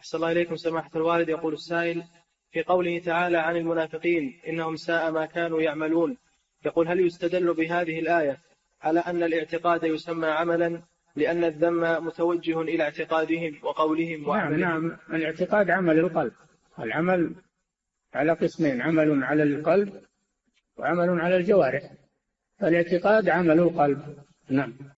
أحسن الله إليكم سماحة الوالد. يقول السائل في قوله تعالى عن المنافقين إنهم ساء ما كانوا يعملون. يقول هل يستدل بهذه الآية على أن الاعتقاد يسمى عملا لأن الذم متوجه إلى اعتقادهم وقولهم نعم نعم. الاعتقاد عمل القلب. العمل على قسمين عمل على القلب وعمل على الجوارح. فالاعتقاد عمل القلب. نعم.